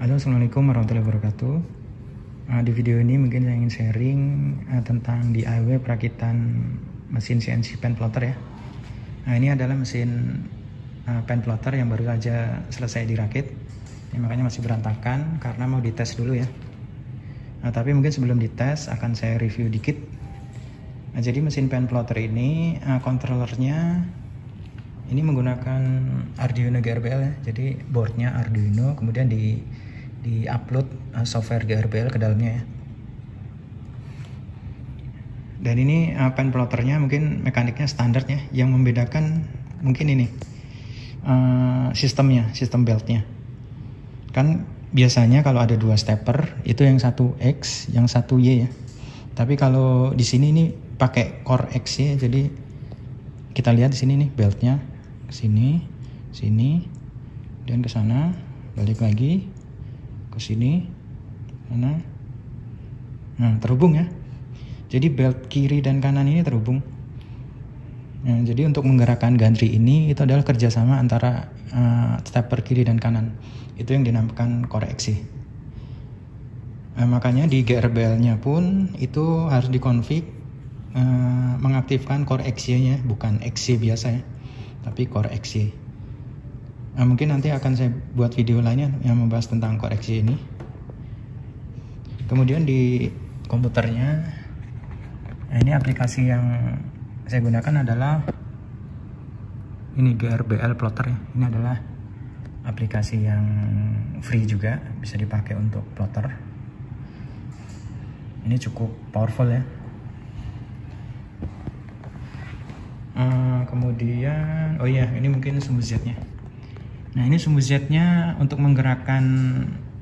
Halo assalamualaikum warahmatullahi wabarakatuh. Uh, Di video ini mungkin saya ingin sharing uh, tentang DIY perakitan mesin CNC pen plotter ya. Nah ini adalah mesin uh, pen plotter yang baru saja selesai dirakit. Ini Makanya masih berantakan karena mau dites dulu ya. Nah tapi mungkin sebelum dites akan saya review dikit. Nah jadi mesin pen plotter ini uh, controllernya ini menggunakan Arduino GRBL ya. Jadi boardnya Arduino kemudian di di upload uh, software GRBL ke dalamnya ya. Dan ini uh, pen plotternya mungkin mekaniknya standar ya yang membedakan mungkin ini uh, sistemnya sistem beltnya. Kan biasanya kalau ada dua stepper itu yang satu X yang satu Y ya. Tapi kalau di sini ini pakai core X ya jadi kita lihat di sini nih beltnya sini, sini, dan ke sana, balik lagi ke sini, mana? Nah, terhubung ya. Jadi belt kiri dan kanan ini terhubung. Nah, jadi untuk menggerakkan gantri ini itu adalah kerjasama antara uh, stepper kiri dan kanan. Itu yang dinamakan koreksi. Nah, makanya di GRBL-nya pun itu harus dikonfig uh, mengaktifkan koreksinya bukan XC biasa ya tapi XY. Nah, mungkin nanti akan saya buat video lainnya yang membahas tentang XY ini. Kemudian di komputernya, nah ini aplikasi yang saya gunakan adalah ini GRBL plotter ya. Ini adalah aplikasi yang free juga, bisa dipakai untuk plotter. Ini cukup powerful ya. Uh, kemudian, oh iya, ini mungkin sumbu Z-nya. Nah, ini sumbu Z-nya untuk menggerakkan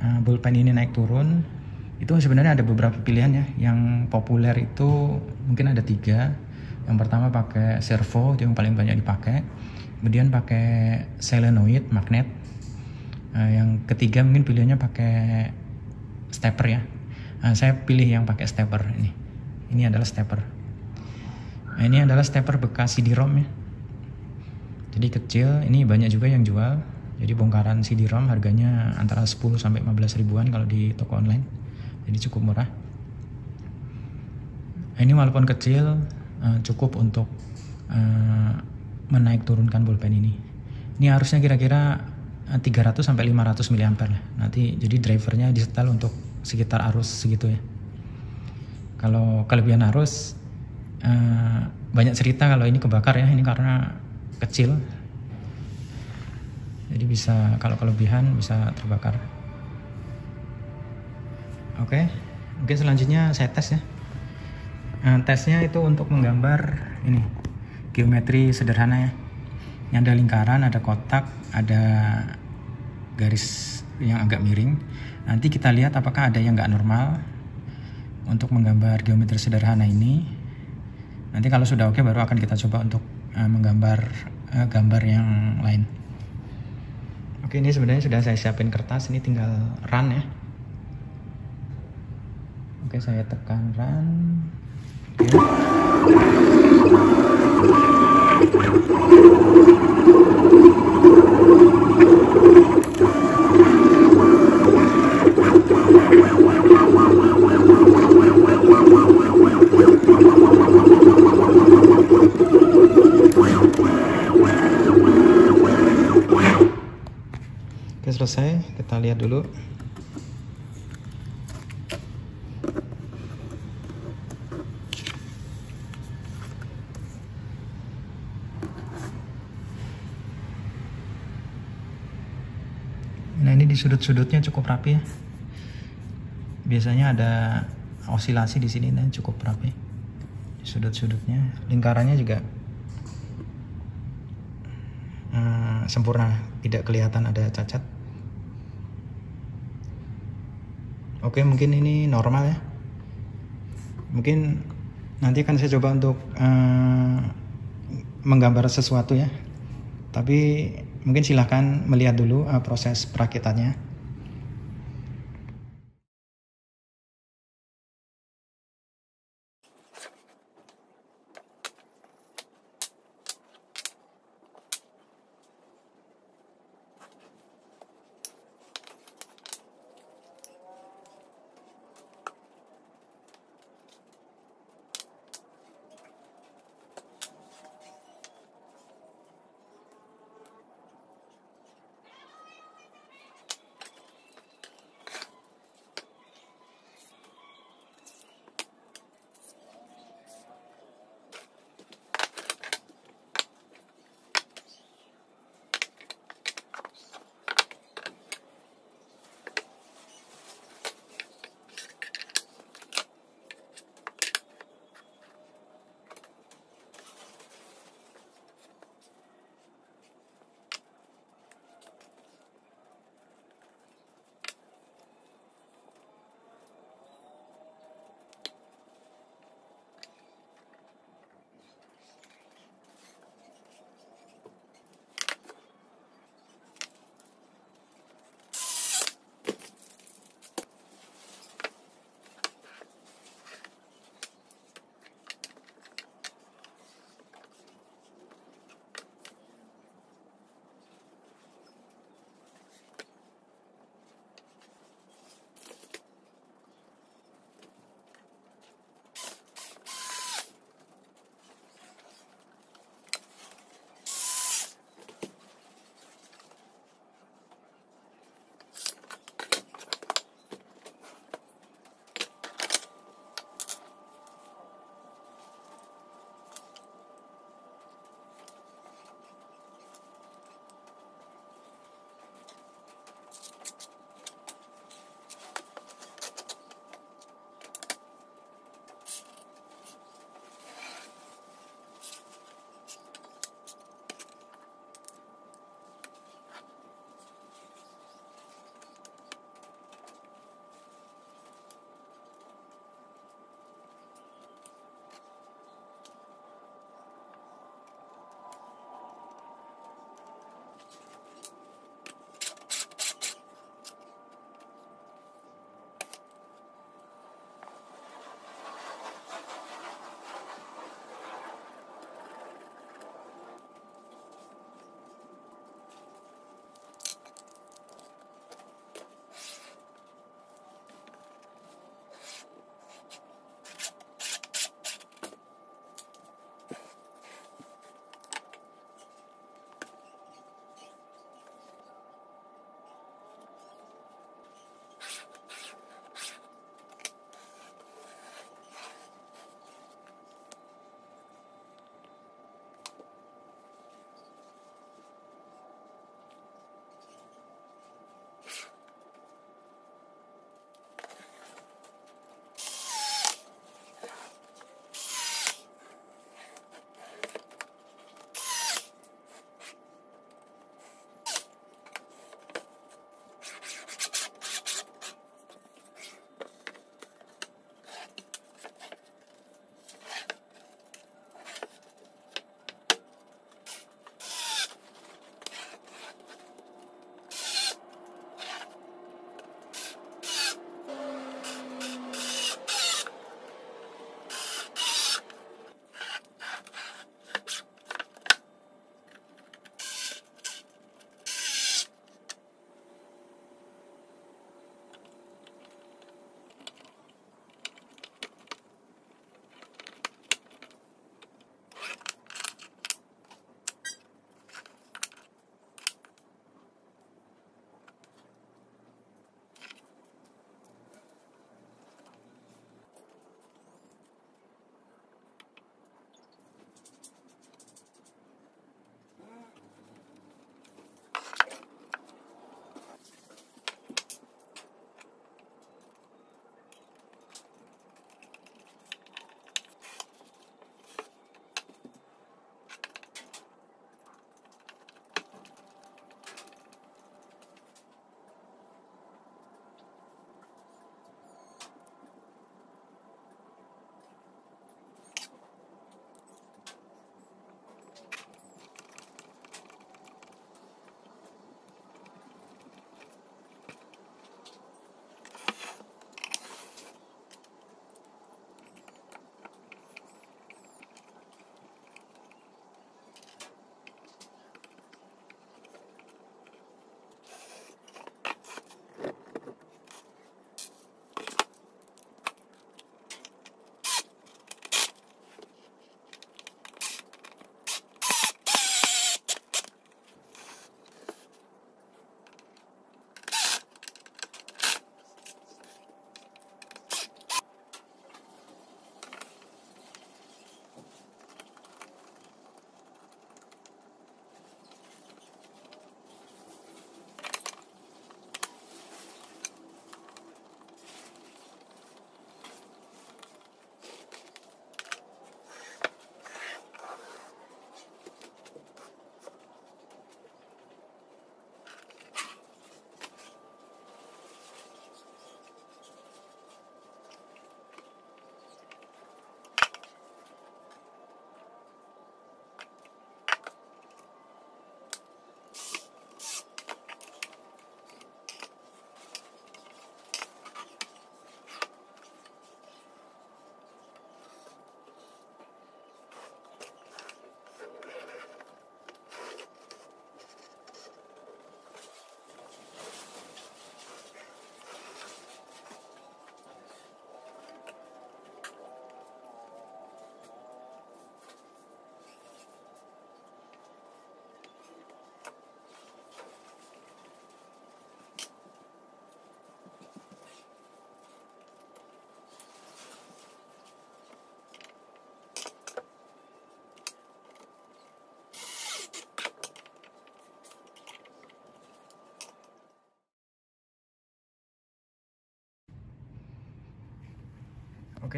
uh, bullpen ini naik turun. Itu sebenarnya ada beberapa pilihan ya. Yang populer itu mungkin ada tiga. Yang pertama pakai servo, itu yang paling banyak dipakai. Kemudian pakai solenoid, magnet. Uh, yang ketiga mungkin pilihannya pakai stepper ya. Uh, saya pilih yang pakai stepper ini. Ini adalah stepper. Nah, ini adalah stepper bekas CD-ROM ya. Jadi kecil, ini banyak juga yang jual. Jadi bongkaran CD-ROM harganya antara 10 sampai 15 ribuan kalau di toko online. Jadi cukup murah. Ini walaupun kecil uh, cukup untuk uh, menaik turunkan pulpen ini. Ini harusnya kira-kira 300 eh, sampai 500 mAh lah. Nanti jadi drivernya disetel untuk sekitar arus segitu ya. Kalau kelebihan arus uh, banyak cerita kalau ini kebakar ya ini karena kecil jadi bisa kalau kelebihan bisa terbakar. Oke mungkin selanjutnya saya tes ya. Nah, tesnya itu untuk menggambar ini geometri sederhana ya. Ini ada lingkaran ada kotak ada garis yang agak miring. Nanti kita lihat apakah ada yang nggak normal untuk menggambar geometri sederhana ini. Nanti kalau sudah oke baru akan kita coba untuk uh, menggambar uh, gambar yang lain. Oke ini sebenarnya sudah saya siapin kertas ini tinggal run ya. Oke saya tekan run. Selesai. Kita lihat dulu. Nah ini di sudut-sudutnya cukup rapi ya. Biasanya ada osilasi di sini nah cukup rapi. Di sudut-sudutnya. Lingkarannya juga uh, sempurna. Tidak kelihatan ada cacat Oke, mungkin ini normal ya. Mungkin nanti akan saya coba untuk uh, menggambar sesuatu ya. Tapi mungkin silahkan melihat dulu uh, proses perakitannya.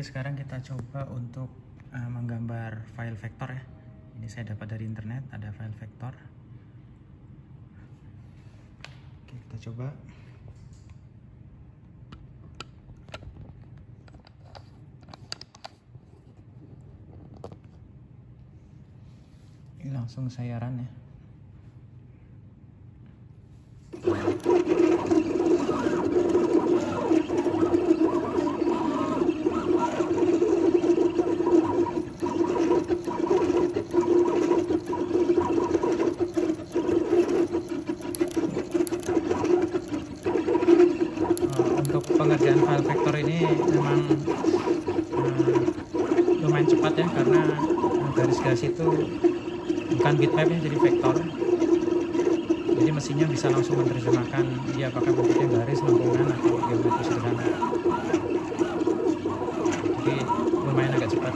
Oke, sekarang kita coba untuk uh, menggambar file vektor ya. Ini saya dapat dari internet, ada file vektor. Kita coba. Ini langsung saya run ya. pengerjaan file vektor ini memang uh, lumayan cepat ya karena garis-garis itu bukan bitmap jadi vektor. Jadi mesinnya bisa langsung menerjemahkan dia apakah bentuknya garis lengkungan atau geometri sederhana jadi lumayan agak cepat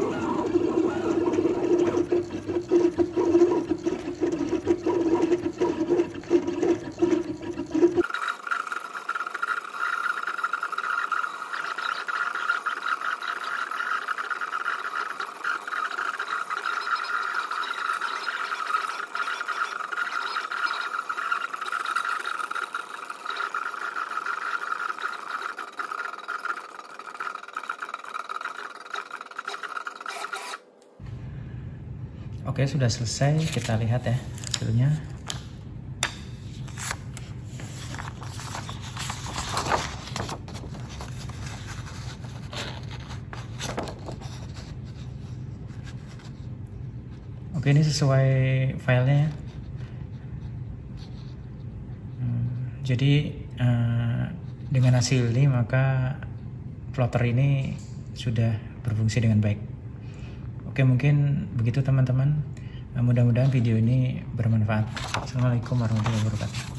Oke sudah selesai. Kita lihat ya hasilnya. Oke ini sesuai filenya ya. Hmm, jadi uh, dengan hasil ini maka plotter ini sudah berfungsi dengan baik Oke mungkin begitu teman-teman. Mudah-mudahan video ini bermanfaat. Assalamualaikum warahmatullahi wabarakatuh.